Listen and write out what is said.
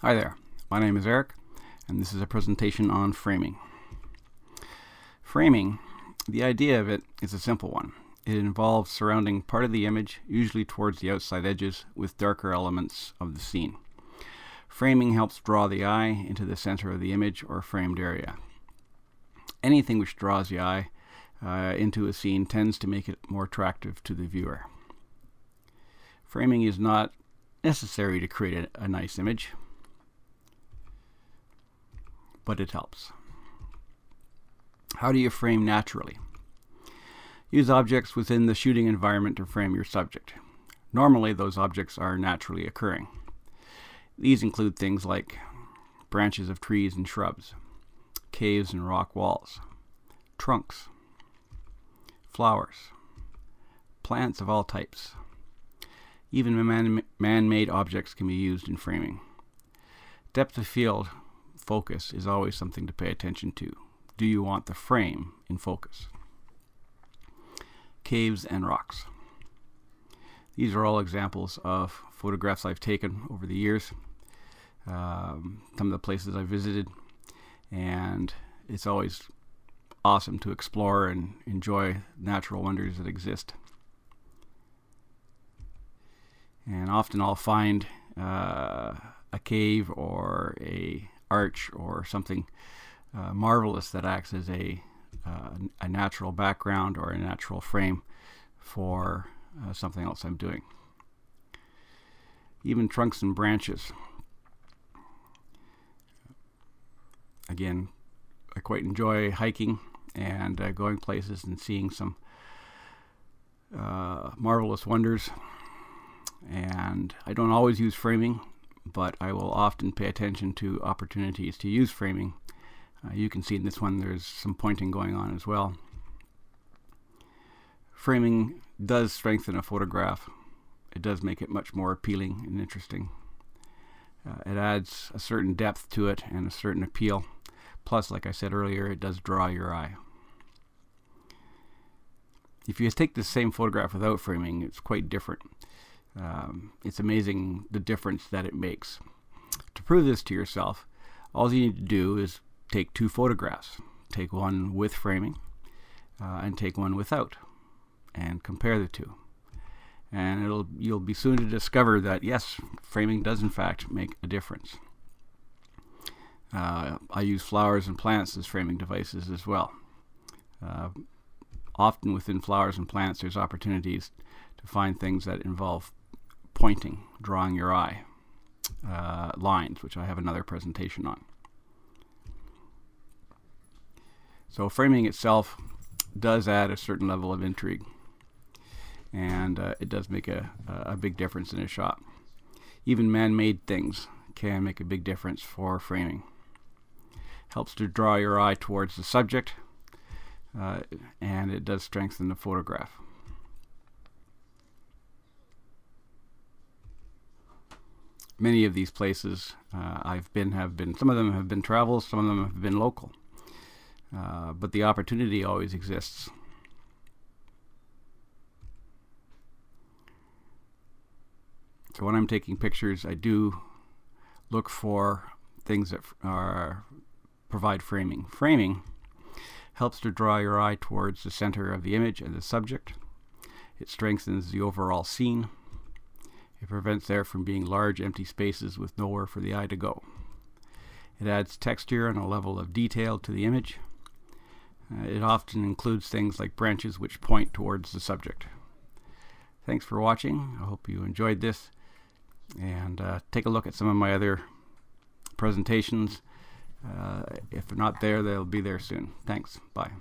Hi there, my name is Eric, and this is a presentation on framing. Framing, the idea of it is a simple one. It involves surrounding part of the image, usually towards the outside edges, with darker elements of the scene. Framing helps draw the eye into the center of the image or framed area. Anything which draws the eye uh, into a scene tends to make it more attractive to the viewer. Framing is not necessary to create a, a nice image but it helps. How do you frame naturally? Use objects within the shooting environment to frame your subject. Normally, those objects are naturally occurring. These include things like branches of trees and shrubs, caves and rock walls, trunks, flowers, plants of all types. Even man-made objects can be used in framing. Depth of field focus is always something to pay attention to. Do you want the frame in focus? Caves and rocks. These are all examples of photographs I've taken over the years. Um, some of the places I visited, and it's always awesome to explore and enjoy natural wonders that exist. And often I'll find uh, a cave or a arch or something uh, marvelous that acts as a, uh, a natural background or a natural frame for uh, something else I'm doing. Even trunks and branches. Again, I quite enjoy hiking and uh, going places and seeing some uh, marvelous wonders. And I don't always use framing but I will often pay attention to opportunities to use framing. Uh, you can see in this one there's some pointing going on as well. Framing does strengthen a photograph. It does make it much more appealing and interesting. Uh, it adds a certain depth to it and a certain appeal. Plus, like I said earlier, it does draw your eye. If you take the same photograph without framing, it's quite different. Um, it's amazing the difference that it makes. To prove this to yourself, all you need to do is take two photographs. Take one with framing uh, and take one without and compare the two. And it'll you'll be soon to discover that yes, framing does in fact make a difference. Uh, I use flowers and plants as framing devices as well. Uh, often within flowers and plants there's opportunities to find things that involve pointing, drawing your eye uh, lines, which I have another presentation on. So framing itself does add a certain level of intrigue, and uh, it does make a, a big difference in a shot. Even man-made things can make a big difference for framing. Helps to draw your eye towards the subject, uh, and it does strengthen the photograph. Many of these places uh, I've been have been some of them have been travels, some of them have been local. Uh, but the opportunity always exists. So when I'm taking pictures, I do look for things that are provide framing. Framing helps to draw your eye towards the center of the image and the subject. It strengthens the overall scene. It prevents there from being large empty spaces with nowhere for the eye to go. It adds texture and a level of detail to the image. Uh, it often includes things like branches which point towards the subject. Thanks for watching. I hope you enjoyed this. And uh, take a look at some of my other presentations. Uh, if they're not there, they'll be there soon. Thanks. Bye.